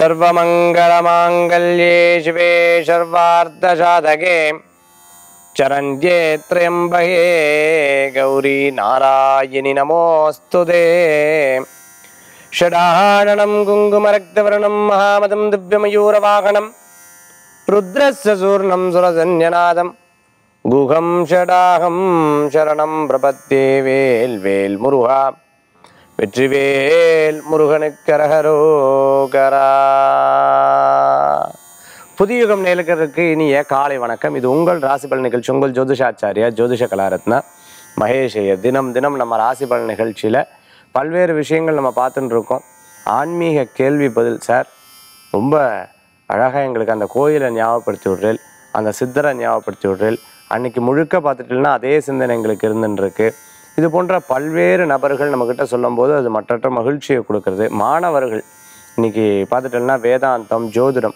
സർവമംഗളമാംഗല്യേ ശിവേ സർവാർദ്ധസാധകേ. ചരന്യേ ത്രയംബയേ ഗൗരി നാരായണി നമോസ്തുതേ ഷടാഹണം കുങ്കുമരക്തവർണം മഹാമതം ദിവ്യമയൂരവാഹനം രുദ്രസൂർണം സുരസന്യനാദം. ഗുഹം ഷടാഹം ശരണം പ്രപത്യേ വേൽവേൽ വേൽ வெற்றிவேல் முருகனுக்கரகரோகரா புதியுகம் நேலுக்கருக்கு இனிய காலை வணக்கம். இது உங்கள் ராசி பலன் நிகழ்ச்சி. உங்கள் ஜோதிஷாச்சாரியா ஜோதிஷ கலாரத்னா மகேஷ் ஐயர் தினம் தினம் நம்ம ராசி பலன் நிகழ்ச்சியில் பல்வேறு விஷயங்கள் நம்ம பார்த்துட்டு இருக்கோம் ஆன்மீக கேள்வி பதில் சார். ரொம்ப அழகாக எங்களுக்கு அந்த கோயிலை ஞாபகப்படுத்தி விட்றேன் அந்த சித்தரை ஞாபகப்படுத்தி விட்றேன் அன்னைக்கு முழுக்க பார்த்துட்டீங்கன்னா அதே சிந்தனை எங்களுக்கு இருந்துன்னு இது போன்ற பல்வேறு நபர்கள் நம்மக்கிட்ட சொல்லும்போது அது மற்றற்ற மகிழ்ச்சியை கொடுக்கறது. மாணவர்கள் இன்றைக்கி பார்த்துட்டோம்னா வேதாந்தம் ஜோதிடம்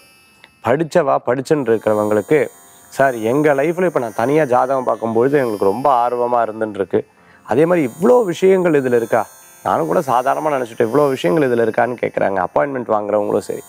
படித்தவா படிச்சுன்னு இருக்கிறவங்களுக்கு சார் எங்கள் லைஃப்பில் இப்போ நான் தனியாக ஜாதகம் பார்க்கும்பொழுது எங்களுக்கு ரொம்ப ஆர்வமாக இருந்துன்னு அதே மாதிரி இவ்வளோ விஷயங்கள் இதில் இருக்கா? நானும் கூட சாதாரணமாக நினச்சிட்டு இவ்வளோ விஷயங்கள் இதில் இருக்கான்னு கேட்குறாங்க அப்பாயின்மெண்ட் வாங்குறவங்களும் சரி.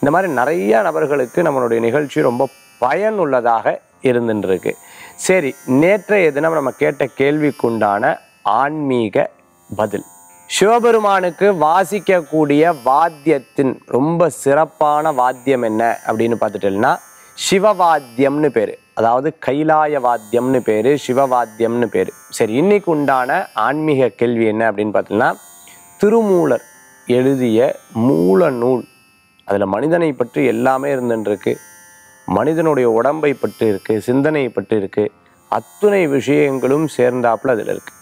இந்த மாதிரி நிறைய நபர்களுக்கு நம்மளுடைய நிகழ்ச்சி ரொம்ப பயனுள்ளதாக இருந்துருக்கு சரி நேற்றைய தினம் நம்ம கேட்ட கேள்விக்குண்டான ஆன்மீக பதில். சிவபெருமானுக்கு வாசிக்கக்கூடிய வாத்தியத்தின் ரொம்ப சிறப்பான வாத்தியம் என்ன அப்படின்னு பார்த்துட்டோம்னா சிவவாத்தியம்னு பேர். அதாவது கைலாய வாத்தியம்னு பேர் சிவவாத்தியம்னு பேர். சரி இன்னைக்கு உண்டான ஆன்மீக கேள்வி என்ன அப்படின்னு பார்த்தீங்கன்னா திருமூலர் எழுதிய மூல நூல். அதில் மனிதனை பற்றி எல்லாமே இருந்துருக்கு மனிதனுடைய உடம்பை பற்றி இருக்கு சிந்தனையை பற்றி இருக்கு அத்துணை விஷயங்களும் சேர்ந்தாப்புல அதில் இருக்கு.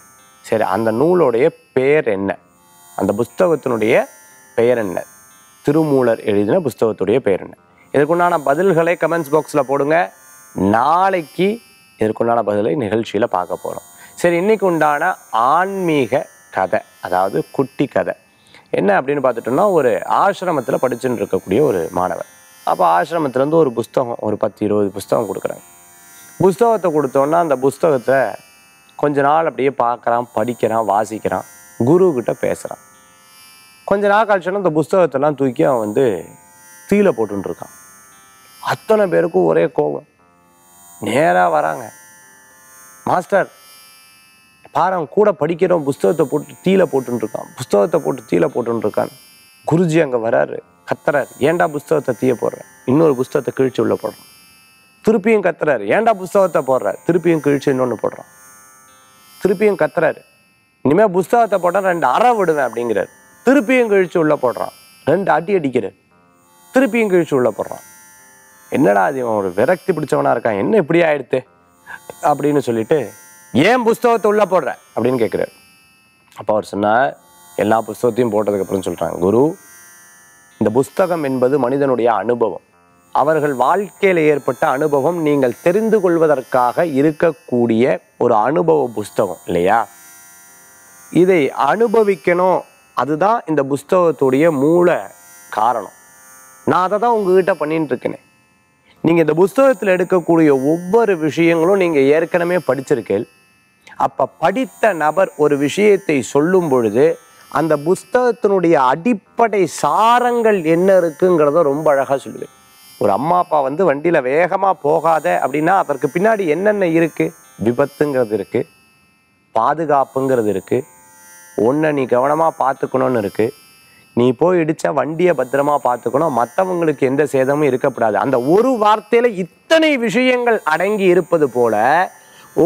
சரி அந்த நூலுடைய பெயர் என்ன? அந்த புஸ்தகத்தினுடைய பெயர் என்ன? திருமூலர் எழுதின புஸ்தகத்துடைய பெயர் என்ன? இதற்குண்டான பதில்களை கமெண்ட்ஸ் பாக்ஸில் போடுங்க. நாளைக்கு இதற்குண்டான பதிலை நிகழ்ச்சியில் பார்க்க போகிறோம் சரி இன்னைக்கு உண்டான ஆன்மீக கதை அதாவது குட்டி கதை. என்ன அப்படின்னு பார்த்துட்டோம்னா ஒரு ஆசிரமத்தில் படிச்சுட்டு இருக்கக்கூடிய ஒரு மாணவர். அப்போ ஆசிரமத்துலேருந்து ஒரு புஸ்தகம் ஒரு பத்து இருபது புஸ்தகம் கொடுக்குறாங்க. புஸ்தகத்தை கொடுத்தோன்னா அந்த புஸ்தகத்தை கொஞ்ச நாள் அப்படியே பார்க்குறான் படிக்கிறான் வாசிக்கிறான் குரு கிட்ட பேசுகிறான் கொஞ்ச நாள் கழிச்சோன்னா அந்த புஸ்தகத்தெல்லாம் தூக்கி அவன் வந்து தீல போட்டுன்னு இருக்கான் அத்தனை பேருக்கும் ஒரே கோபம். நேராக வராங்க. மாஸ்டர் பாரு அவன் கூட படிக்கிறவன் புஸ்தகத்தை போட்டு தீல போட்டுன்னு இருக்கான் புஸ்தகத்தை போட்டு தீல போட்டுன்னு இருக்கான் குருஜி அங்கே வராரு கத்துறாரு. ஏன்டா புஸ்தகத்தை தீய போடுறேன் இன்னொரு புஸ்தகத்தை கிழிச்சு உள்ள போடுறான். திருப்பியும் கத்துறாரு. ஏன்டா புஸ்தகத்தை போடுற? திருப்பியும் கிழிச்சு இன்னொன்று போடுறான். திருப்பியும் கத்துறாரு. இனிமேல் புஸ்தகத்தை போட்டால் ரெண்டு அற விடுவேன் அப்படிங்கிறார். திருப்பியும் கிழிச்சு உள்ளே போடுறான். ரெண்டு அடி அடிக்கிறார். திருப்பியும் கிழிச்சு உள்ள போடுறான். என்னடா அது இவன் ஒரு விரக்தி பிடிச்சவனா இருக்கான்? என்ன இப்படி ஆயிடுத்து? அப்படின்னு சொல்லிட்டு ஏன் புஸ்தகத்தை உள்ள போடுற? அப்படின்னு கேட்குறாரு அப்போ அவர் சொன்னார் எல்லா புஸ்தகத்தையும் போட்டதுக்கப்புறம் சொல்கிறாங்க குரு இந்த புஸ்தகம் என்பது மனிதனுடைய அனுபவம். அவர்கள் வாழ்க்கையில் ஏற்பட்ட அனுபவம் நீங்கள் தெரிந்து கொள்வதற்காக இருக்கக்கூடிய ஒரு அனுபவ புஸ்தகம் இல்லையா? இதை அனுபவிக்கணும். அதுதான் இந்த புஸ்தகத்துடைய மூல காரணம். நான் அதை தான் உங்ககிட்ட பண்ணிட்டு இருக்கேனே. நீங்கள் இந்த புஸ்தகத்தில் எடுக்கக்கூடிய ஒவ்வொரு விஷயங்களும் நீங்கள் ஏற்கனவே படிச்சிருக்கேன் அப்போ படித்த நபர் ஒரு விஷயத்தை சொல்லும் பொழுது அந்த புஸ்தகத்தினுடைய அடிப்படை சாரங்கள் என்ன இருக்குங்கிறத ரொம்ப அழகாக சொல்லுவேன். ஒரு அம்மா அப்பா வந்து வண்டியில் வேகமாக போகாத அப்படின்னா அதற்கு பின்னாடி என்னென்ன இருக்குது விபத்துங்கிறது இருக்குது பாதுகாப்புங்கிறது இருக்குது ஒன்றை நீ கவனமாக பார்த்துக்கணும்னு இருக்குது நீ போய் இடிச்சா வண்டியை பத்திரமா பார்த்துக்கணும். மற்றவங்களுக்கு எந்த சேதமும் இருக்கக்கூடாது அந்த ஒரு வார்த்தையில் இத்தனை விஷயங்கள் அடங்கி இருப்பது போல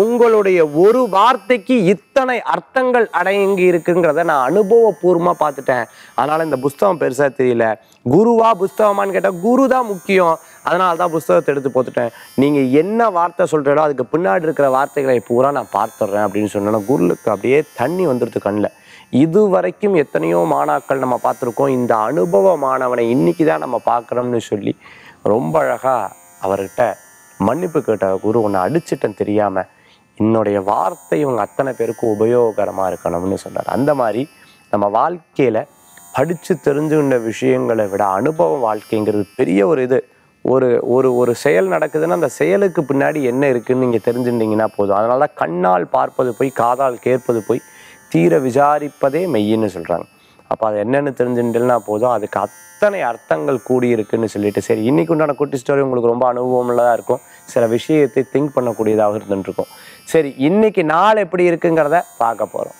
உங்களுடைய ஒரு வார்த்தைக்கு இத்தனை அர்த்தங்கள் அடங்கி இருக்குங்கிறத நான் அனுபவபூர்வமாக பார்த்துட்டேன். அதனால் இந்த புஸ்தகம் பெருசாக தெரியல. குருவா புஸ்தகமான்னு கேட்டால் குரு தான் முக்கியம். அதனால தான் புஸ்தகத்தை எடுத்து போட்டுட்டேன். நீங்கள் என்ன வார்த்தை சொல்றீங்களோ அதுக்கு பின்னாடி இருக்கிற வார்த்தைகளை பூரா நான் பார்த்துடுறேன் அப்படின்னு சொன்னேன்னா குருளுக்கு அப்படியே தண்ணி வந்துடுது கண்ணில். இது வரைக்கும் எத்தனையோ மாணாக்கள் நம்ம பார்த்துருக்கோம். இந்த அனுபவ மாணவனை இன்னைக்கு தான் நம்ம பார்க்குறோம்னு சொல்லி ரொம்ப அழகாக அவர்கிட்ட மன்னிப்பு கேட்ட குரு உன்னை அடிச்சிட்டேன் தெரியாமல் என்னுடைய வார்த்தை இவங்க அத்தனை பேருக்கும் உபயோககரமாக இருக்கணும்னு சொன்னார். அந்த மாதிரி நம்ம வாழ்க்கையில் படித்து தெரிஞ்சுக்கின்ற விஷயங்களை விட அனுபவ வாழ்க்கைங்கிறது பெரிய ஒரு இது. ஒரு ஒரு ஒரு செயல் நடக்குதுன்னா அந்த செயலுக்கு பின்னாடி என்ன இருக்குதுன்னு நீங்கள் தெரிஞ்சுட்டீங்கன்னா போதும். அதனால தான் கண்ணால் பார்ப்பது போய் காதால் கேட்பது போய் தீர விசாரிப்பதே மெய்யின்னு சொல்கிறாங்க அப்போ அது என்னென்னு தெரிஞ்சுட்டுனா போதும். அதுக்கு அத்தனை அர்த்தங்கள் கூடியிருக்குன்னு சொல்லிட்டு சரி இன்றைக்கு உண்டான குட்டி ஸ்டோரி உங்களுக்கு ரொம்ப அனுபவமுள்ளதாக இருக்கும். சில விஷயத்தை திங்க் பண்ணக்கூடியதாக இருந்துட்டுருக்கும் சரி இன்னைக்கு நாள் எப்படி இருக்குங்கிறத பார்க்க போறோம்.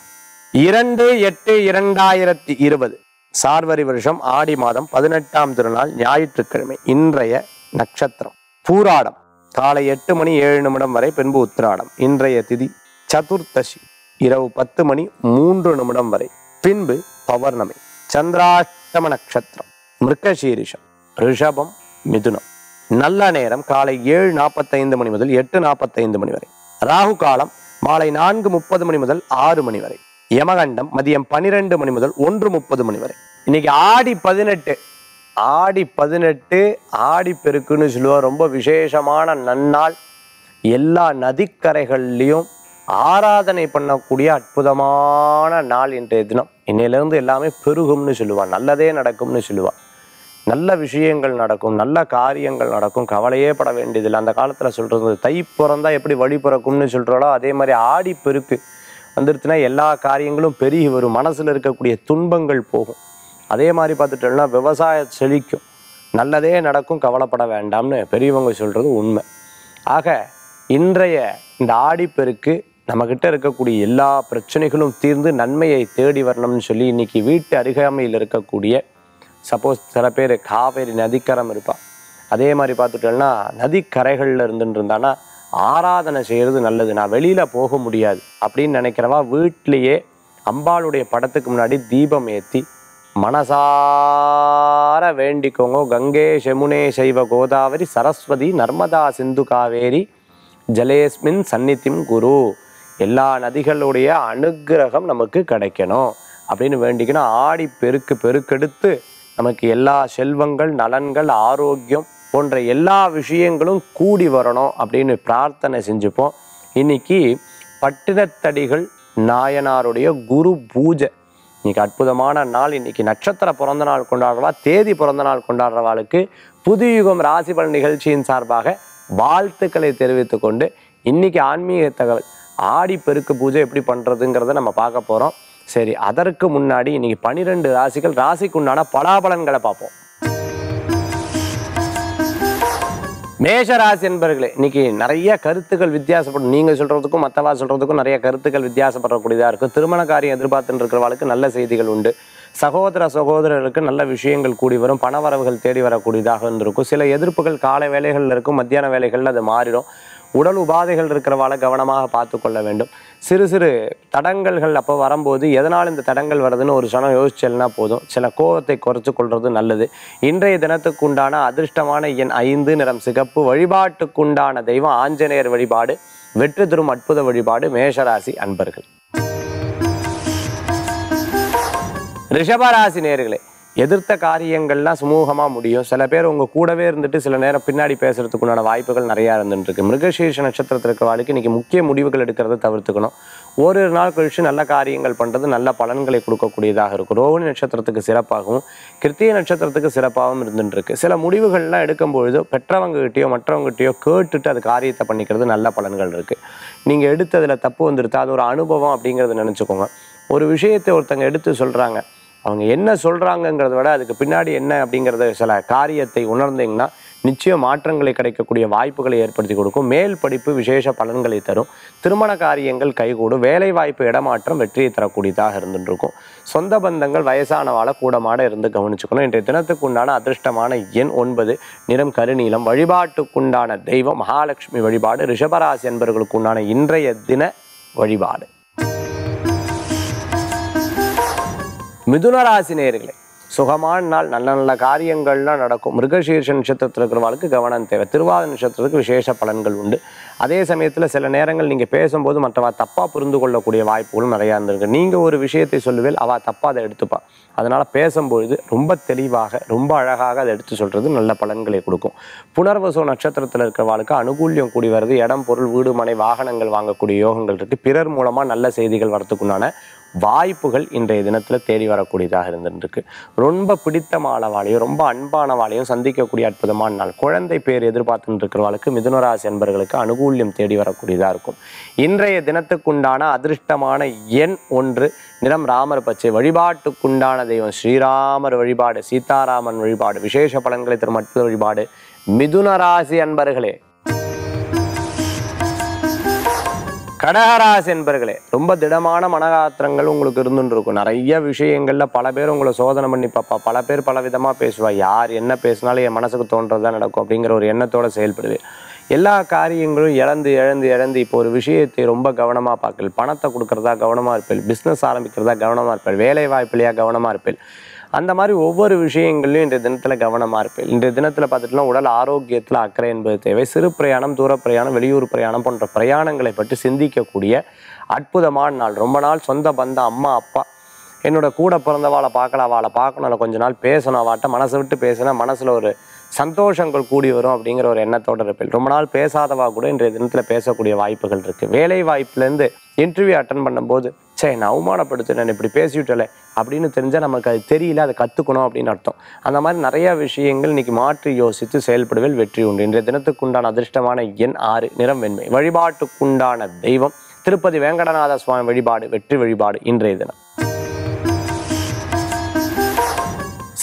இரண்டு எட்டு இரண்டாயிரத்தி இருபது சார்வரி வருஷம் ஆடி மாதம் பதினெட்டாம் திருநாள் ஞாயிற்றுக்கிழமை இன்றைய நட்சத்திரம். பூராடம் காலை எட்டு மணி ஏழு நிமிடம் வரை பின்பு உத்திராடம். இன்றைய திதி சதுர்த்தசி இரவு பத்து மணி மூன்று நிமிடம் வரை. பின்பு பௌர்ணமி சந்திராஷ்டம நட்சத்திரம் மிருகசீரிஷம் ரிஷபம் மிதுனம். நல்ல நேரம் காலை ஏழு நாற்பத்தைந்து மணி முதல் எட்டு நாற்பத்தைந்து மணி வரை. ராகு காலம் மாலை நான்கு முப்பது மணி முதல் ஆறு மணி வரை. யமகண்டம் மதியம் பன்னிரெண்டு மணி முதல் ஒன்று முப்பது மணி வரை. இன்னைக்கு ஆடி பதினெட்டு. ஆடி பதினெட்டு ஆடி பெருக்குன்னு சொல்லுவோம் ரொம்ப விசேஷமான நன்னாள். எல்லா நதிக்கரைகள்லையும் ஆராதனை பண்ணக்கூடிய அற்புதமான நாள் இன்றைய தினம். இன்னையிலேருந்து எல்லாமே பெருகும்னு சொல்லுவான் நல்லதே நடக்கும்னு சொல்லுவான் நல்ல விஷயங்கள் நடக்கும் நல்ல காரியங்கள் நடக்கும் கவலையே பட வேண்டியதில்லை. அந்த காலத்தில் சொல்கிறது தை பிறந்தா எப்படி வழி பிறக்கும்னு சொல்கிறாலோ அதே மாதிரி ஆடி பெருக்கு வந்துருச்சுன்னா எல்லா காரியங்களும் பெருகி வரும். மனசில் இருக்கக்கூடிய துன்பங்கள் போகும். அதே மாதிரி பார்த்துட்டோம்னா விவசாயம் செழிக்கும். நல்லதே நடக்கும் கவலைப்பட வேண்டாம்னு பெரியவங்க சொல்கிறது உண்மை. ஆக இன்றைய இந்த ஆடிப்பெருக்கு நம்மக்கிட்ட இருக்கக்கூடிய எல்லா பிரச்சனைகளும் தீர்ந்து நன்மையை தேடி வரணும்னு சொல்லி இன்னைக்கு வீட்டு அருகாமையில் இருக்கக்கூடிய சப்போஸ் சில பேர் காவேரி நதிக்கரம் இருப்பாள் அதே மாதிரி பார்த்துட்டோம்னா நதிக்கரைகளில் இருந்துட்டு இருந்தானா ஆராதனை செய்கிறது நல்லது நான் வெளியில் போக முடியாது அப்படின்னு நினைக்கிறவா வீட்டிலேயே அம்பாளுடைய படத்துக்கு முன்னாடி தீபம் ஏற்றி மனசார வேண்டிக்கோங்க கங்கே செமுனே சைவ கோதாவரி சரஸ்வதி நர்மதா சிந்து காவேரி ஜலேஸ்மின் சந்நித்திம் குரு எல்லா நதிகளுடைய அனுக்கிரகம் நமக்கு கிடைக்கணும் அப்படின்னு வேண்டிக்கணும். ஆடி பெருக்கு பெருக்கெடுத்து நமக்கு எல்லா செல்வங்கள் நலன்கள் ஆரோக்கியம் போன்ற எல்லா விஷயங்களும் கூடி வரணும் அப்படின்னு பிரார்த்தனை செஞ்சுப்போம். இன்னைக்கு பட்டினத்தடிகள் நாயனாருடைய குரு பூஜை. இன்னைக்கு அற்புதமான நாள். இன்னைக்கு நட்சத்திர பிறந்த நாள் கொண்டாடுறவா தேதி பிறந்த நாள் கொண்டாடுறவாளுக்கு புதுயுகம் ராசி பலன் நிகழ்ச்சியின் சார்பாக வாழ்த்துக்களை தெரிவித்துக்கொண்டு இன்னைக்கு ஆன்மீக தகவல் ஆடி பெருக்கு பூஜை எப்படி பண்ணுறதுங்கிறத நம்ம பார்க்க போகிறோம் சரி அதற்கு முன்னாடி இன்னைக்கு பனிரெண்டு ராசிகள் ராசிக்கு உண்டான பலாபலன்களை பார்ப்போம். மேஷ ராசி என்பர்களே இன்னைக்கு நிறைய கருத்துக்கள் வித்தியாசப்படும். நீங்க சொல்றதுக்கும் மற்றவா சொல்றதுக்கும் நிறைய கருத்துக்கள் வித்தியாசப்படக்கூடியதாக இருக்கும். திருமண காரியம் எதிர்பார்த்துட்டு இருக்கிறவளுக்கு நல்ல செய்திகள் உண்டு. சகோதர சகோதரர்களுக்கு நல்ல விஷயங்கள் கூடி வரும். பணவரவுகள் தேடி வரக்கூடியதாக இருந்திருக்கும். சில எதிர்ப்புகள் காலை வேலைகளில் இருக்கும் மத்தியான வேலைகளில் அது மாறிடும். உடல் உபாதைகள் இருக்கிறவாளை கவனமாக பார்த்து கொள்ள வேண்டும். சிறு சிறு தடங்கல்கள் அப்போ வரும்போது எதனால் இந்த தடங்கள் வருதுன்னு ஒரு சனம் யோசிச்சல்னா போதும். சில கோபத்தை குறைச்சு கொள்வது நல்லது. இன்றைய தினத்துக்கு உண்டான அதிர்ஷ்டமான எண் ஐந்து நிறம் சிகப்பு வழிபாட்டுக்குண்டான தெய்வம் ஆஞ்சநேயர் வழிபாடு வெற்றி தரும் அற்புத வழிபாடு மேஷராசி அன்பர்கள். ரிஷபராசி நேர்களே எதிர்த்த காரியங்கள்லாம் சுமூகமாக முடியும். சில பேர் உங்கள் கூடவே இருந்துட்டு சில நேரம் பின்னாடி பேசுகிறதுக்கு உண்டான வாய்ப்புகள் நிறையா இருந்துட்டுருக்கு. மிருகசீர்ஷ நட்சத்திரத்தில் இருக்கிற வாழ்க்கை இன்றைக்கி முக்கிய முடிவுகள் எடுக்கிறத தவிர்த்துக்கணும். ஓரிரு நாள் கழிச்சு நல்ல காரியங்கள் பண்ணுறது நல்ல பலன்களை கொடுக்கக்கூடியதாக இருக்கும். ரோஹிணி நட்சத்திரத்துக்கு சிறப்பாகவும் கிருத்திய நட்சத்திரத்துக்கு சிறப்பாகவும் இருந்துட்டுருக்கு. சில முடிவுகள்லாம் எடுக்கும்பொழுது பெற்றவங்ககிட்டயோ மற்றவங்ககிட்டயோ கேட்டுட்டு அது காரியத்தை பண்ணிக்கிறது நல்ல பலன்கள் இருக்குது நீங்கள் எடுத்ததில் தப்பு வந்துருத்தா அது ஒரு அனுபவம் அப்படிங்கிறத நினச்சிக்கோங்க. ஒரு விஷயத்தை ஒருத்தங்க எடுத்து சொல்கிறாங்க அவங்க என்ன சொல்கிறாங்கங்கிறத விட அதுக்கு பின்னாடி என்ன அப்படிங்கிறத சில காரியத்தை உணர்ந்தீங்கன்னா நிச்சயம் மாற்றங்களை கிடைக்கக்கூடிய வாய்ப்புகளை ஏற்படுத்தி கொடுக்கும். மேல் படிப்பு விசேஷ பலன்களை தரும். திருமண காரியங்கள் கைகூடும். வேலை வாய்ப்பு இடமாற்றம் வெற்றியை தரக்கூடியதாக இருந்துருக்கும் சொந்த பந்தங்கள் வயசானவாள கூடமாட இருந்து கவனிச்சுக்கணும். இன்றைய தினத்துக்கு உண்டான அதிர்ஷ்டமான எண் ஒன்பது நிறம் கருநீளம் வழிபாட்டுக்குண்டான தெய்வம் மகாலட்சுமி வழிபாடு ரிஷபராசி என்பவர்களுக்கு உண்டான இன்றைய தின வழிபாடு. மிதுன ராசி சுகமான நாள் நல்ல நல்ல காரியங்கள்லாம் நடக்கும். மிருகசீர்ஷ நட்சத்திரத்தில் இருக்கிறவங்களுக்கு கவனம் தேவை. திருவாத நட்சத்திரத்துக்கு விசேஷ பலன்கள் உண்டு. அதே சமயத்தில் சில நேரங்கள் நீங்கள் பேசும்போது மற்றவா தப்பாக புரிந்து கொள்ளக்கூடிய வாய்ப்புகளும் நிறையா இருந்திருக்கு. நீங்கள் ஒரு விஷயத்தை சொல்லுவேல் அவள் தப்பாக அதை எடுத்துப்பா. அதனால் பேசும்பொழுது ரொம்ப தெளிவாக ரொம்ப அழகாக அதை எடுத்து சொல்கிறது நல்ல பலன்களை கொடுக்கும். புனர்வசோ நட்சத்திரத்தில் இருக்கிறவாளுக்கு அனுகூல்யம் கூடி வருது. இடம் பொருள் வீடு மனை வாகனங்கள் வாங்கக்கூடிய யோகங்கள் இருக்குது பிறர் மூலமாக நல்ல செய்திகள் வரத்துக்குண்டான வாய்ப்புகள் இன்றைய தினத்தில் தேடி வரக்கூடியதாக இருந்துருக்கு ரொம்ப பிடித்தமானவாளையும் ரொம்ப அன்பானவாளையும் சந்திக்கக்கூடிய அற்புதமான நாள். குழந்தை பேர் எதிர்பார்த்துட்டு இருக்கிறவளுக்கு மிதுனராசி என்பர்களுக்கு அனுகூல்யம் தேடி வரக்கூடியதாக இருக்கும். இன்றைய தினத்துக்குண்டான அதிர்ஷ்டமான எண் ஒன்று நிறம் ராமர் பச்சை. வழிபாட்டுக்குண்டான தெய்வம் ஸ்ரீராமர் வழிபாடு சீதாராமன் வழிபாடு விசேஷ பலன்களை தரும் அற்புத வழிபாடு. மிதுனராசி அன்பர்களே கடகராசி என்பர்களே ரொம்ப திடமான மனகாத்திரங்கள் உங்களுக்கு இருந்துருக்கும் இருக்கும் நிறைய விஷயங்கள்ல பல பேர் உங்களை சோதனை பண்ணி பார்ப்பா. பல பேர் பல விதமா பேசுவா. யார் என்ன பேசினாலும் என் மனசுக்கு தோன்றதுதான் நடக்கும் அப்படிங்கிற ஒரு எண்ணத்தோட செயல்படுது. எல்லா காரியங்களும் இழந்து இழந்து இழந்து இப்போ ஒரு விஷயத்தை ரொம்ப கவனமா பார்க்கல். பணத்தை கொடுக்கறதா கவனமா இருப்பேன் பிஸ்னஸ் ஆரம்பிக்கிறதா கவனமா இருப்பேன் வேலை வாய்ப்பிலையா கவனமா இருப்பேன் அந்த மாதிரி ஒவ்வொரு விஷயங்களையும் இன்றைய தினத்தில் கவனமாக இருப்பேன். இன்றைய தினத்தில் பார்த்துட்டுனா உடல் ஆரோக்கியத்தில் அக்கறை என்பது தேவை. சிறு பிரயாணம் தூர பிரயாணம் வெளியூர் பிரயாணம் போன்ற பிரயாணங்களை பற்றி சிந்திக்கக்கூடிய அற்புதமான நாள். ரொம்ப நாள் சொந்த பந்தம் அம்மா அப்பா என்னோட கூட பிறந்தவாளை பார்க்கலாம் அவளை பார்க்கணும். இல்லை கொஞ்ச நாள் பேசணும். அவட்ட மனசை விட்டு பேசினா மனசில் ஒரு சந்தோஷங்கள் கூடி வரும் அப்படிங்கிற ஒரு எண்ணத்தோடு இருப்பேன். ரொம்ப நாள் பேசாதவா கூட இன்றைய தினத்தில் பேசக்கூடிய வாய்ப்புகள் இருக்குது வேலை வாய்ப்புலேருந்து இன்டர்வியூ அட்டன் பண்ணும்போது சே நான் அவமானப்படுத்தினேன் இப்படி பேசிவிட்டல அப்படின்னு தெரிஞ்சால் நமக்கு அது தெரியல அதை கற்றுக்கணும் அப்படின்னு அர்த்தம். அந்த மாதிரி நிறைய விஷயங்கள் இன்றைக்கி மாற்றி யோசித்து செயல்படுவதில் வெற்றி உண்டு. இன்றைய தினத்துக்குண்டான அதிர்ஷ்டமான எண் ஆறு நிறம் வெண்மை. வழிபாட்டுக்குண்டான தெய்வம். திருப்பதி வேங்கடநாத சுவாமி வழிபாடு வெற்றி வழிபாடு இன்றைய தினம்.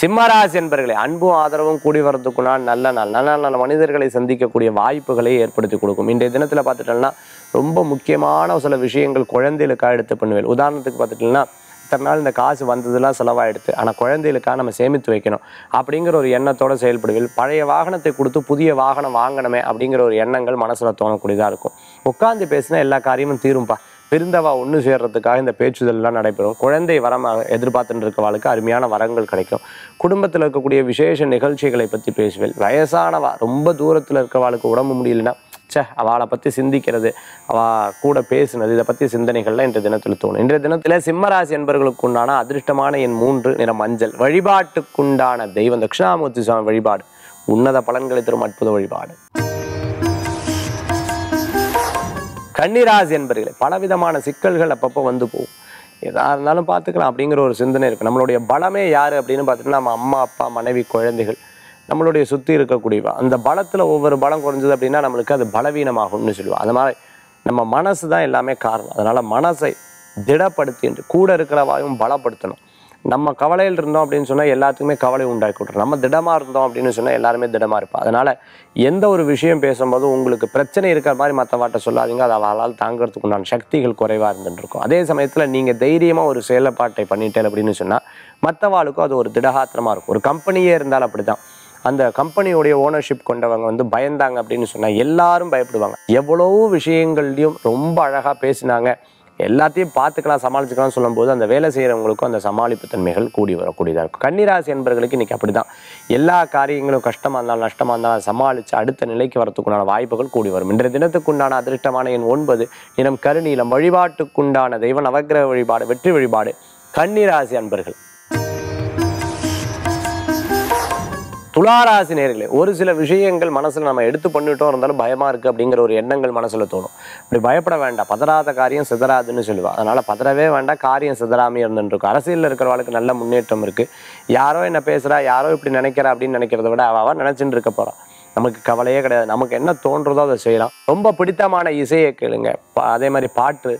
சிம்மராசி என்பர்களே அன்பும் ஆதரவும் கூடி வரதுக்குனால் நல்ல நாள். நல்ல நல்ல மனிதர்களை சந்திக்கக்கூடிய வாய்ப்புகளை ஏற்படுத்தி கொடுக்கும். இன்றைய தினத்தில் பார்த்துட்டோம்னா ரொம்ப முக்கியமான சில விஷயங்கள் குழந்தைகளுக்காக எடுத்து பண்ணுவேன். உதாரணத்துக்கு பார்த்துட்டோம்னா இத்தனை நாள் இந்த காசு வந்ததெல்லாம் செலவாயிடுது ஆனால் குழந்தைகளுக்காக நம்ம சேமித்து வைக்கணும் அப்படிங்கிற ஒரு எண்ணத்தோட செயல்படுவீர்கள் பழைய வாகனத்தை கொடுத்து புதிய வாகனம் வாங்கணுமே அப்படிங்கிற ஒரு எண்ணங்கள் மனசில் தோணக்கூடியதாக இருக்கும். உட்காந்து பேசினா எல்லா காரியமும் தீரும்பா. பிறந்தவா ஒன்று சேர்றதுக்காக இந்த பேச்சுதல்லாம் நடைபெறும். குழந்தை வரம் எதிர்பார்த்துட்டு இருக்கவாளுக்கு அருமையான வரங்கள் கிடைக்கும். குடும்பத்தில் இருக்கக்கூடிய விசேஷ நிகழ்ச்சிகளை பற்றி பேசுவேன். வயசானவா ரொம்ப தூரத்தில் இருக்கவாளுக்கு உடம்பு முடியலன்னா ச்சே அவளை பற்றி சிந்திக்கிறது அவ கூட பேசுனது இதை பற்றி சிந்தனைகள்லாம் இன்றைய தினத்தில் தோணும். இன்றைய தினத்தில் சிம்மராசி என்பவர்களுக்கு உண்டான அதிர்ஷ்டமான என் மூன்று நிற மஞ்சள். வழிபாட்டுக்குண்டான தெய்வம் தட்சிணாமூர்த்தி சுவாமி வழிபாடு. உன்னத பலன்களை தரும் அற்புத வழிபாடு. கன்னிராசி என்பர்களே பலவிதமான சிக்கல்கள் அப்பப்போ வந்து போகும். எதா இருந்தாலும் பார்த்துக்கலாம் அப்படிங்கிற ஒரு சிந்தனை இருக்குது நம்மளுடைய பலமே யார் அப்படின்னு பார்த்துட்டோம்னா நம்ம அம்மா அப்பா மனைவி குழந்தைகள். நம்மளுடைய சுற்றி இருக்கக்கூடியவா. அந்த பலத்தில் ஒவ்வொரு பலம் குறைஞ்சது அப்படின்னா நம்மளுக்கு அது பலவீனமாகும்னு சொல்லுவோம். அது மாதிரி நம்ம மனசு தான் எல்லாமே காரணம். அதனால் மனசை திடப்படுத்தி கூட இருக்கிறவாயும் பலப்படுத்தணும். நம்ம கவலையில் இருந்தோம் அப்படின்னு சொன்னால் எல்லாத்துக்குமே கவலை உண்டாக்கி விட்றோம் நம்ம திடமாக இருந்தோம் அப்படின்னு சொன்னால் எல்லாருமே திடமாக இருப்போம் அதனால் எந்த ஒரு விஷயம் பேசும்போது உங்களுக்கு பிரச்சனை இருக்கிற மாதிரி மற்றவாட்ட சொல்லாதீங்க. அதை அவளால் தாங்கிறதுக்கு உண்டான சக்திகள் குறைவாக இருந்துருக்கும் அதே சமயத்தில் நீங்கள் தைரியமாக ஒரு செயல்பாட்டை பண்ணிட்டேன் அப்படின்னு சொன்னால் மற்றவாளுக்கும் அது ஒரு திடகாத்திரமாக இருக்கும். ஒரு கம்பெனியே இருந்தாலும் அப்படி தான் அந்த கம்பெனியோடைய ஓனர்ஷிப் கொண்டவங்க வந்து பயந்தாங்க அப்படின்னு சொன்னால் எல்லாரும் பயப்படுவாங்க. எவ்வளோ விஷயங்கள்லையும் ரொம்ப அழகாக பேசினாங்க. எல்லாத்தையும் பார்த்துக்கலாம் சமாளிச்சுக்கலாம் சொல்லும்போது அந்த வேலை செய்கிறவங்களுக்கும் அந்த சமாளிப்பு தன்மைகள் கூடி வரக்கூடியதாக இருக்கும். கன்னிராசி என்பர்களுக்கு இன்றைக்கி அப்படி தான் எல்லா காரியங்களும் கஷ்டமாக இருந்தாலும் நஷ்டமாக இருந்தாலும் சமாளித்து அடுத்த நிலைக்கு வரத்துக்குண்டான வாய்ப்புகள் கூடி வரும். இன்றைய தினத்துக்குண்டான அதிர்ஷ்டமான எண் ஒன்பது இனம் கருநீலம் வழிபாட்டுக்குண்டான தெய்வ நவகிரக வழிபாடு வெற்றி வழிபாடு. கன்னிராசி அன்பர்கள். துளாராசி நேர்களே ஒரு சில விஷயங்கள் மனசில் நம்ம எடுத்து பண்ணிட்டோம் இருந்தாலும் பயமாக இருக்குது அப்படிங்கிற ஒரு எண்ணங்கள் மனசில் தோணும். இப்படி பயப்பட வேண்டாம். பதறாத காரியம் சிதறாதுன்னு சொல்லுவாள் அதனால் பதறவே வேண்டாம் காரியம் சிதறாமே இருந்துருக்கும் அரசியலில் இருக்கிறவளுக்கு நல்ல முன்னேற்றம் இருக்குது யாரோ என்ன பேசுகிறா யாரோ இப்படி நினைக்கிறா அப்படின்னு நினைக்கிறத விட அவள் அவ நினச்சிட்டு இருக்க போகிறான் நமக்கு கவலையே கிடையாது. நமக்கு என்ன தோன்றதோ அதை செய்யலாம். ரொம்ப பிடித்தமான இசையை கேளுங்க. அதே மாதிரி பாட்டு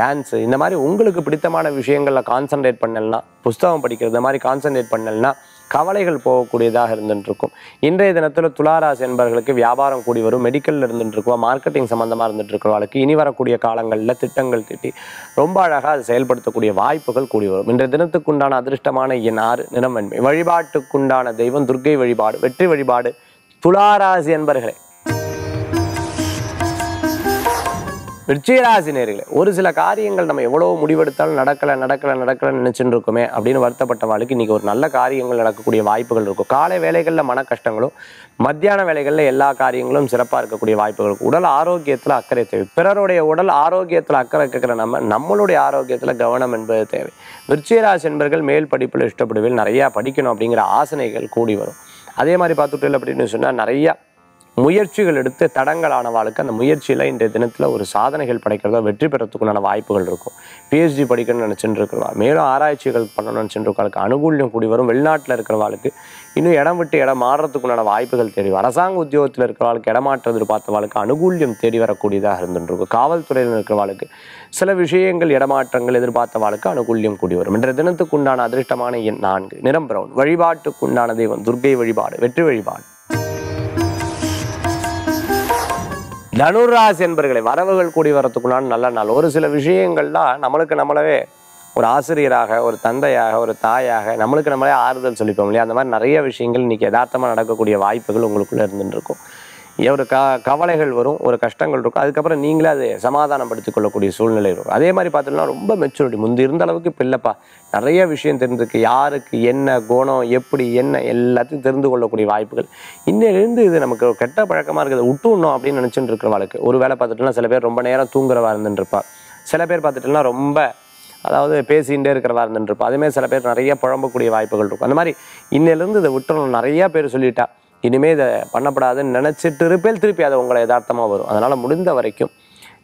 டான்ஸு இந்த மாதிரி உங்களுக்கு பிடித்தமான விஷயங்களில் கான்சென்ட்ரேட் பண்ணலன்னா புஸ்தகம் படிக்கிறது இந்த மாதிரி கான்சென்ட்ரேட் பண்ணலன்னா கவலைகள் போகக்கூடியதாக இருந்துட்டுருக்கும். இன்றைய தினத்தில் துளாராசி என்பவர்களுக்கு வியாபாரம் கூடி வரும். மெடிக்கலில் இருந்துட்டுருக்கோம் மார்க்கெட்டிங் சம்மந்தமாக இருந்துட்டுருக்கிறவர்களுக்கு இனி வரக்கூடிய காலங்களில் திட்டங்கள் திட்டி ரொம்ப அழகாக அது செயல்படுத்தக்கூடிய வாய்ப்புகள் கூடி வரும். இன்றைய தினத்துக்குண்டான அதிர்ஷ்டமான என் ஆறு நிறமென்மை வழிபாட்டுக்குண்டான தெய்வம் துர்க்கை வழிபாடு வெற்றி வழிபாடு துளாராசி என்பர்களே. விருச்சிகராசி நேர்களே ஒரு சில காரியங்கள் நம்ம எவ்வளோ முடிவெடுத்தாலும் நடக்கலை நடக்கலை நடக்கலைன்னு நினச்சிட்டு இருக்கோமே அப்படின்னு வருத்தப்பட்ட வாழ்க்கை இன்றைக்கி ஒரு நல்ல காரியங்கள் நடக்கக்கூடிய வாய்ப்புகள் இருக்கும். காலை வேலைகளில் மன கஷ்டங்களும் மத்தியான வேலைகளில் எல்லா காரியங்களும் சிறப்பாக இருக்கக்கூடிய வாய்ப்புகள் இருக்கும். உடல் ஆரோக்கியத்தில் அக்கறை தேவை. பிறருடைய உடல் ஆரோக்கியத்தில் அக்கறை கேட்குற நம்ம நம்மளுடைய ஆரோக்கியத்தில் கவனம் என்பது தேவை. விருச்சிகராசி என்பர்கள் மேல் படிப்பில் இஷ்டப்படுவில் நிறையா படிக்கணும் அப்படிங்கிற ஆசனைகள் கூடி வரும். அதே மாதிரி பார்த்துட்டு அப்படின்னு சொன்னால் நிறையா முயற்சிகள் எடுத்து தடங்களானவாளுக்கு அந்த முயற்சியில் இன்றைய தினத்தில் ஒரு சாதனைகள் படைக்கிறதோ வெற்றி பெறத்துக்குண்டான வாய்ப்புகள் இருக்கும். பிஹெச்டி படிக்கணும்னு நினச்சிட்டு இருக்கிறவா மேலும் ஆராய்ச்சிகள் பண்ணணும்னு நினச்சிட்டு இருக்கவளுக்கு அனுகூல்யம் கூடி வரும். வெளிநாட்டில் இருக்கிறவாளுக்கு இன்னும் இடம் விட்டு இடம் மாறுறதுக்குண்டான வாய்ப்புகள் தேடி அரசாங்க உத்தியோகத்தில் இருக்கிறவாளுக்கு இடமாற்றம் எதிர்பார்த்தவாளுக்கு அனுகூல்யம் தேடி வரக்கூடியதாக இருந்துருக்கும் காவல்துறையில் இருக்கிறவாளுக்கு சில விஷயங்கள் இடமாற்றங்கள் எதிர்பார்த்தவாளுக்கு அனுகூல்யம் கூடி வரும். இன்றைய தினத்துக்கு உண்டான அதிர்ஷ்டமான எண் நான்கு. நிறம் பிரவுன் வழிபாட்டுக்குண்டான தெய்வம். துர்க்கை வழிபாடு. வெற்றி வழிபாடு. தனுராசி என்பர்களை வரவுகள் கூடி வரத்துக்குள்ளான நல்ல நாள். ஒரு சில விஷயங்கள்லாம் நம்மளுக்கு நம்மளவே ஒரு ஆசிரியராக ஒரு தந்தையாக ஒரு தாயாக நம்மளுக்கு நம்மளே ஆறுதல் சொல்லிப்போம் இல்லையா? அந்த மாதிரி நிறைய விஷயங்கள் இன்னைக்கு யதார்த்தமாக நடக்கக்கூடிய வாய்ப்புகள் உங்களுக்குள்ள இருந்துருக்கும். இருக்கும் ஒரு க கவலைகள் வரும் ஒரு கஷ்டங்கள் இருக்கும். அதுக்கப்புறம் நீங்களே அதை சமாதானப்படுத்திக் கொள்ளக்கூடிய சூழ்நிலை இருக்கும் அதே மாதிரி பார்த்தோம்னா ரொம்ப மெச்சூரிட்டி முந்தி இருந்த அளவுக்கு இப்போ இல்லைப்பா. நிறைய விஷயம் தெரிஞ்சிருக்கு. யாருக்கு என்ன குணம் எப்படி என்ன எல்லாத்தையும் தெரிந்து கொள்ளக்கூடிய வாய்ப்புகள். இன்னிலிருந்து இது நமக்கு ஒரு கெட்ட பழக்கமாக இருக்குது. விட்டுணும் அப்படின்னு நினச்சிட்டு இருக்கிற வாழ்க்கை. ஒரு வேலை பார்த்துட்டுனா சில பேர் ரொம்ப நேரம் தூங்குறவா இருந்துருப்பா. இருப்பா சில பேர் பார்த்துட்டுனா ரொம்ப அதாவது பேசிகிட்டே இருக்கிறவா இருந்துட்டு இருப்பா சில பேர் நிறைய புழம்பக்கூடிய வாய்ப்புகள் இருக்கும். அந்த மாதிரி இன்னிலிருந்து இதை விட்டுறணும். நிறைய பேர் சொல்லிட்டா இனிமேல் இதை பண்ணப்படாதுன்னு நினச்சிட்டு இருப்பேல் திருப்பி அது உங்களை யதார்த்தமாக வரும். அதனால் முடிந்த வரைக்கும்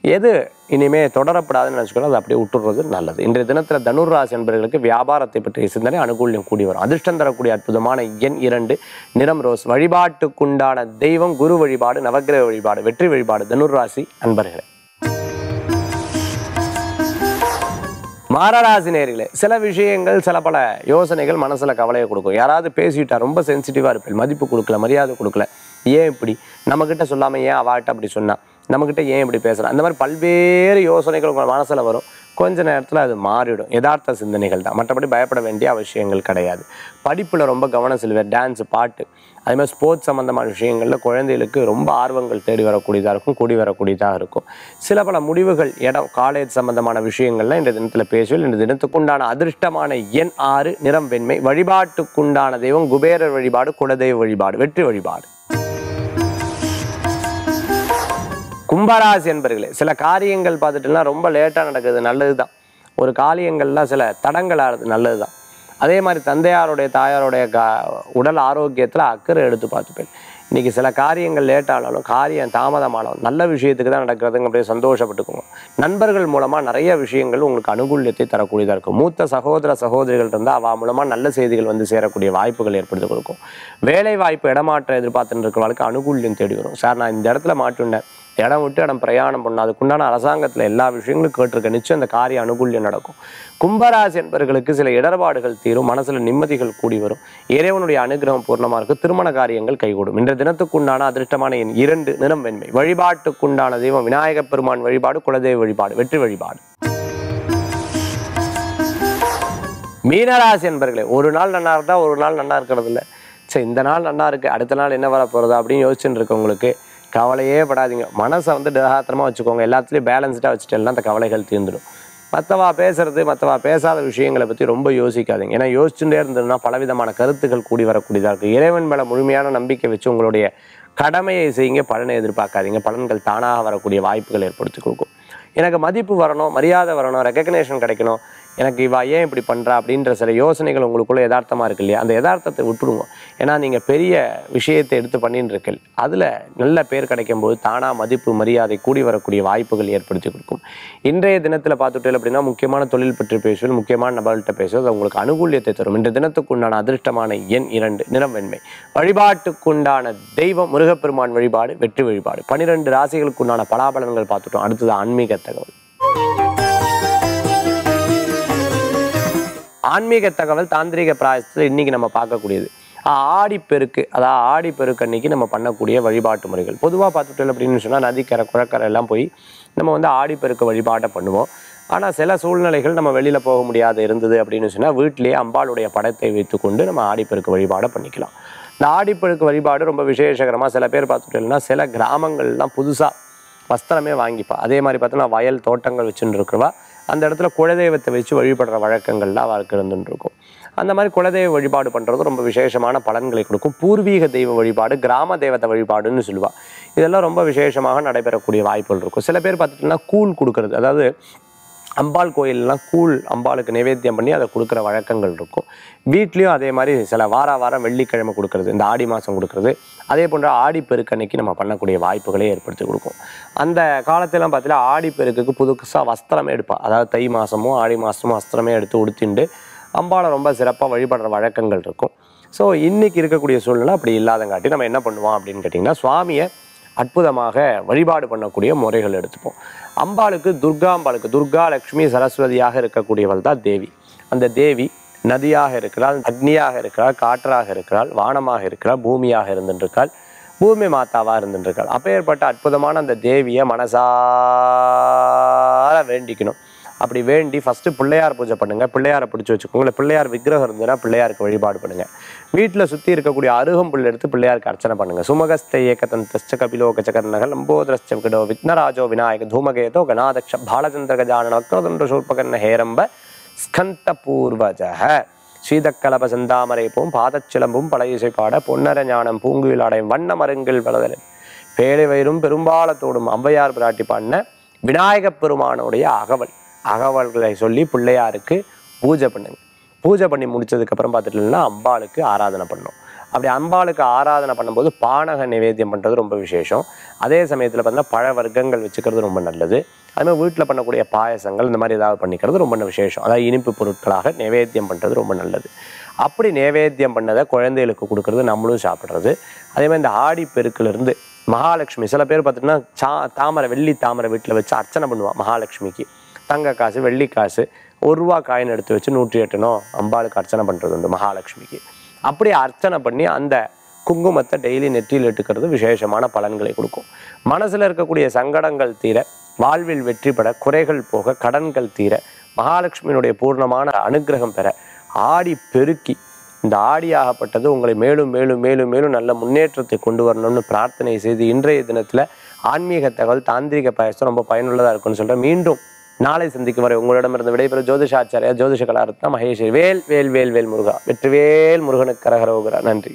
எது இனிமே தொடரப்படாதுன்னு நினச்சிக்கணும் அதை அப்படியே விட்டுறது நல்லது. இன்றைய தினத்தில் தனுர்ராசி என்பவர்களுக்கு வியாபாரத்தை பற்றிய சிந்தனை அனுகூல்யம் கூடி வரும். அதிர்ஷ்டம் தரக்கூடிய அற்புதமான எண் இரண்டு நிறம் ரோஸ். வழிபாட்டுக்குண்டான தெய்வம் குரு வழிபாடு நவக்கிரக வழிபாடு வெற்றி வழிபாடு தனுர்ராசி அன்பர்களே. மாரராசி நேர்களே சில விஷயங்கள் சில பல யோசனைகள் மனசுல கவலையை கொடுக்கும். யாராவது பேசிட்டா ரொம்ப சென்சிட்டிவாக இருப்பேன் மதிப்பு கொடுக்கல மரியாதை கொடுக்கல. ஏன் இப்படி? நம்மக்கிட்ட சொல்லாம ஏன் அவாட்ட அப்படி சொன்னா? நம்மக்கிட்ட ஏன் இப்படி பேசுகிறோம் அந்த மாதிரி பல்வேறு யோசனைகள் உங்கள் மனசில் வரும். கொஞ்ச நேரத்தில் அது மாறிடும் யதார்த்த சிந்தனைகள் தான். மற்றபடி பயப்பட வேண்டிய அவசியங்கள் கிடையாது. படிப்பில் ரொம்ப கவனம் செலுவர் டான்ஸ் பாட்டு. அதே மாதிரி ஸ்போர்ட்ஸ் சம்மந்தமான விஷயங்களில் குழந்தைகளுக்கு ரொம்ப ஆர்வங்கள் தேடி வரக்கூடியதாக இருக்கும் கூடி வரக்கூடியதாக இருக்கும். சில பல முடிவுகள் இடம் காலேஜ் சம்மந்தமான விஷயங்கள்லாம் இந்த தினத்தில் பேசுவேன். இந்த தினத்துக்குண்டான அதிர்ஷ்டமான எண் ஆறு நிறம் வெண்மை வழிபாட்டுக்குண்டான தெய்வம் குபேரர் வழிபாடு குலதெய்வ வழிபாடு வெற்றி வழிபாடு. கும்பராசி என்பர்களே சில காரியங்கள் பார்த்துட்டுனா ரொம்ப லேட்டாக நடக்குது நல்லது தான் ஒரு காரியங்கள்லாம் சில தடங்கள் ஆகிறது நல்லது தான் அதே மாதிரி தந்தையாருடைய தாயாருடைய கா உடல் ஆரோக்கியத்தில் அக்கறை எடுத்து பார்த்துப்பேன். இன்றைக்கி சில காரியங்கள் லேட் ஆனாலும் காரியம் தாமதமானாலும் நல்ல விஷயத்துக்கு தான் நடக்கிறதுங்க அப்படியே சந்தோஷப்பட்டுக்கோங்க. நண்பர்கள் மூலமாக நிறைய விஷயங்கள் உங்களுக்கு அனுகூல்யத்தை தரக்கூடியதாக இருக்கும். மூத்த சகோதர சகோதரிகள் இருந்தால் அவள் மூலமாக நல்ல செய்திகள் வந்து சேரக்கூடிய வாய்ப்புகள் ஏற்படுத்தி கொடுக்கும். வேலை வாய்ப்பு இடமாற்றம் எதிர்பார்த்துட்டு இருக்கிறவளுக்கு அனுகூல்யம் தேடி வரும். சார் நான் இந்த இடத்துல மாட்டுண்டேன் இடம் விட்டு இடம் பிரயாணம் பண்ணும் அதுக்குண்டான அரசாங்கத்தில் எல்லா விஷயங்களும் கேட்டிருக்க நிச்சயம் அந்த காரிய அனுகூல்யம் நடக்கும். கும்பராசி என்பவர்களுக்கு சில இடர்பாடுகள் தீரும். மனசுல நிம்மதிகள் கூடி வரும். இறைவனுடைய அனுகிரகம் பூர்ணமாக இருக்கும். திருமண காரியங்கள் கைகூடும். இன்ற தினத்துக்குண்டான அதிர்ஷ்டமான எண் இரண்டு நிறம் வெண்மை. வழிபாட்டுக்குண்டான தெய்வம் விநாயகப் பெருமான் வழிபாடு குலதெய்வ வழிபாடு வெற்றி வழிபாடு. மீனராசி என்பர்களே ஒரு நாள் நல்லா இருந்தால் ஒரு நாள் நல்லா இருக்கிறது இல்லை சரி இந்த நாள் நல்லா இருக்கு. அடுத்த நாள் என்ன வர போறதா அப்படின்னு யோசிச்சுட்டு இருக்கவங்களுக்கு கவலையே படாதீங்க. மனசை வந்து திடகாத்திரமா வச்சுக்கோங்க. எல்லாத்துலேயும் பேலன்ஸ்டாக வச்சுட்டேன்னா அந்த கவலைகள் தீர்ந்துடும். மற்றவா பேசுறது மற்றவா பேசாத விஷயங்களை பற்றி ரொம்ப யோசிக்காதீங்க. ஏன்னா யோசிச்சுட்டே இருந்ததுன்னா பலவிதமான கருத்துக்கள் கூடி வரக்கூடியதாக இருக்குது இறைவன் மேலே முழுமையான நம்பிக்கை வச்சு உங்களுடைய கடமையை செய்யுங்க. பலனை எதிர்பார்க்காதீங்க. பலன்கள் தானாக வரக்கூடிய வாய்ப்புகள் ஏற்படுத்தி கொடுக்கும். எனக்கு மதிப்பு வரணும் மரியாதை வரணும் ரெக்கக்னேஷன் கிடைக்கணும். எனக்கு இவா ஏன் இப்படி பண்ணுறா அப்படின்ற சில யோசனைகள் உங்களுக்குள்ள யதார்த்தமாக இருக்கு இல்லையா? அந்த யதார்த்தத்தை விட்டுடுங்க. ஏன்னா நீங்கள் பெரிய விஷயத்தை எடுத்து பண்ணின்னு இருக்கீங்க அதில் நல்ல பேர் கிடைக்கும் போது தானாக மதிப்பு மரியாதை கூடி வரக்கூடிய வாய்ப்புகள் ஏற்படுத்தி கொடுக்கும். இன்றைய தினத்தில் பார்த்துட்டேன் அப்படின்னா முக்கியமான தொழில் பற்றி பேசுவது முக்கியமான நபர்கள்ட்ட பேசுவது உங்களுக்கு அனுகூலியத்தை தரும். இன்றைய தினத்துக்குண்டான அதிர்ஷ்டமான எண் இரண்டு நிறம் வெண்மை. வழிபாட்டுக்குண்டான தெய்வம் முருகப்பெருமான் வழிபாடு வெற்றி வழிபாடு. பனிரெண்டு ராசிகளுக்குண்டான பலாபலன்கள் பார்த்துட்டோம். அடுத்தது ஆன்மீக தகவல். ஆன்மீக தகவல் தாந்திரிக பிராயசத்தில் இன்னைக்கு நம்ம பார்க்கக்கூடியது. ஆடிப்பெருக்கு அதாவது ஆடிப்பெருக்கு அன்னைக்கு நம்ம பண்ணக்கூடிய வழிபாட்டு முறைகள். பொதுவாக பார்த்துட்டோம் அப்படின்னு சொன்னால் நதிக்கரை குழக்கரை எல்லாம் போய் நம்ம வந்து ஆடிப்பெருக்கு வழிபாட்டை பண்ணுவோம். ஆனால் சில சூழ்நிலைகள் நம்ம வெளியில் போக முடியாது இருந்தது அப்படின்னு சொன்னால் வீட்டிலேயே அம்பாளுடைய படத்தை வைத்துக்கொண்டு நம்ம ஆடிப்பெருக்கு வழிபாடை பண்ணிக்கலாம். இந்த ஆடிப்பெருக்கு வழிபாடு ரொம்ப விசேஷகரமாக சில பேர் பார்த்துட்டோம்னா சில கிராமங்கள்லாம் புதுசாக வஸ்திரமே வாங்கிப்பா. அதே மாதிரி பார்த்தோன்னா வயல் தோட்டங்கள் வச்சுட்டு இருக்கிறவா அந்த இடத்துல குலதெய்வத்தை வச்சு வழிபடுற வழக்கங்கள்லாம் அவருக்கு இருந்துருக்கும் இருக்கும் அந்த மாதிரி குலதெய்வ வழிபாடு பண்ணுறது ரொம்ப விசேஷமான பலன்களை கொடுக்கும். பூர்வீக தெய்வ வழிபாடு கிராம தெய்வத்தை வழிபாடுன்னு சொல்லுவா. இதெல்லாம் ரொம்ப விசேஷமாக நடைபெறக்கூடிய வாய்ப்புகள் இருக்கும். சில பேர் பார்த்துட்டோம்னா கூழ் கொடுக்கறது அதாவது அம்பாள் கோயிலெலாம் கூழ் அம்பாளுக்கு நைவேத்தியம் பண்ணி அதை கொடுக்குற வழக்கங்கள் இருக்கும். வீட்லேயும் அதே மாதிரி சில வார வாரம் வெள்ளிக்கிழமை கொடுக்கறது இந்த ஆடி மாதம் கொடுக்கறது. அதே போன்ற ஆடிப்பெருக்கன்னைக்கு நம்ம பண்ணக்கூடிய வாய்ப்புகளை ஏற்படுத்தி கொடுக்கும். அந்த காலத்திலாம் பார்த்தீங்கன்னா ஆடிப்பெருக்குக்கு புதுசாக வஸ்திரமே எடுப்பாள் அதாவது தை மாதமோ ஆடி மாதமோ வஸ்திரமே எடுத்து உடுத்திண்டு அம்பாளை ரொம்ப சிறப்பாக வழிபடுற வழக்கங்கள் இருக்கும். ஸோ இன்றைக்கி இருக்கக்கூடிய சூழ்நிலை அப்படி இல்லாதங்காட்டி நம்ம என்ன பண்ணுவோம் அப்படின்னு கேட்டிங்கன்னா சுவாமியை அற்புதமாக வழிபாடு பண்ணக்கூடிய முறைகள் எடுத்துப்போம். அம்பாளுக்கு துர்கா அம்பாளுக்கு துர்கா லக்ஷ்மி சரஸ்வதியாக இருக்கக்கூடியவள் தான் தேவி. அந்த தேவி நதியாக இருக்கிறாள் அக்னியாக இருக்கிறாள் காற்றாக இருக்கிறாள் வானமாக இருக்கிறாள் பூமியாக இருந்துருக்காள் பூமி மாதாவாக இருந்துருக்காள். அப்பேற்பட்ட அற்புதமான அந்த தேவியை மனசார வேண்டிக்கணும். அப்படி வேண்டி ஃபஸ்ட்டு பிள்ளையார் பூஜை பண்ணுங்க. பிள்ளையாரை பிடிச்சி வச்சுக்கோங்க. இல்லை பிள்ளையார் விக்கிரகம் இருந்ததுன்னா பிள்ளையாருக்கு வழிபாடு பண்ணுங்க. வீட்டில் சுற்றி இருக்கக்கூடிய அருகம்புல் எடுத்து பிள்ளையாருக்கு அர்ச்சனை பண்ணுங்க. சுமகஸ்த ஏகதந்தஸ்ச கபிலோ கச்சகர்ணக லம்போதரஸ்ச விக்னராஜோ விநாயக தூமகேதோ கணாதக்ஷ பாலச்சந்திர கஜானன வக்ரதுண்ட சூர்பகர்ண ஹேரம்ப ஸ்கந்த பூர்வஜக சீதக்கலப செந்தாமரைப்பும் பாதச்சிலம்பும் பழையிசை பாட பொன்னர ஞானம் பூங்குயிலாடையும் வண்ண மருங்கில் வளதலின் பேழை வயிறும் பெரும்பாலத்தோடும் ஔவையார் பிராட்டி பாடின விநாயகப் பெருமானுடைய அகவல். அகவல்களை சொல்லி பிள்ளையாருக்கு பூஜை பண்ணுங்க. பூஜை பண்ணி முடிச்சதுக்கப்புறம் பார்த்துட்டீங்கன்னா அம்பாளுக்கு ஆராதனை பண்ணணும். அப்படி அம்பாளுக்கு ஆராதனை பண்ணும்போது பானக நிவேத்தியம் பண்ணுறது ரொம்ப விசேஷம். அதே சமயத்தில் பார்த்தீங்கன்னா பழ வர்க்கங்கள் வச்சுக்கிறது ரொம்ப நல்லது. அதுமாதிரி வீட்டில் பண்ணக்கூடிய பாயசங்கள் இந்த மாதிரி ஏதாவது பண்ணிக்கிறது ரொம்ப விசேஷம். அதாவது இனிப்பு பொருட்களாக நிவேத்தியம் பண்ணுறது ரொம்ப நல்லது. அப்படி நிவேத்தியம் பண்ணதை குழந்தைகளுக்கு கொடுக்கறது நம்மளும் சாப்பிட்றது. அதே மாதிரி இந்த ஆடி பெருக்கிலிருந்து மகாலட்சுமி சில பேர் பார்த்தீங்கன்னா சா தாமரை வெள்ளி தாமரை வீட்டில் வச்சு அர்ச்சனை பண்ணுவான் மகாலட்சுமிக்கு. தங்க காசு வெள்ளி காசு ஒரு ரூபா காயின் எடுத்து வச்சு நூற்றி எட்டுனோ அம்பாளுக்கு அர்ச்சனை பண்ணுறது உண்டு மகாலட்சுமிக்கு. அப்படி அர்ச்சனை பண்ணி அந்த குங்குமத்தை டெய்லி நெற்றியில் இட்டுக்கிறது விசேஷமான பலன்களை கொடுக்கும். மனசில் இருக்கக்கூடிய சங்கடங்கள் தீர வாழ்வில் வெற்றி பெற குறைகள் போக கடன்கள் தீர மகாலட்சுமியினுடைய பூர்ணமான அனுக்கிரகம் பெற ஆடி பெருக்கி இந்த ஆடியாகப்பட்டது உங்களை மேலும் மேலும் மேலும் மேலும் நல்ல முன்னேற்றத்தை கொண்டு வரணும்னு பிரார்த்தனை செய்து இன்றைய தினத்தில் ஆன்மீக தகவல் தாந்திரிக பயசம் ரொம்ப பயனுள்ளதாக இருக்கும்னு சொல்கிறேன் மீண்டும் நாளை சந்திக்கும் வரை உங்களிடமிருந்து விடைபெற ஜோதிஷாச்சாரியா ஜோதிஷ கலாரத்னா மகேஷ் வேல் வேல் வேல் வேல் முருகா. வெற்றிவேல் முருகனுக்கு கரகரோகரா நன்றி.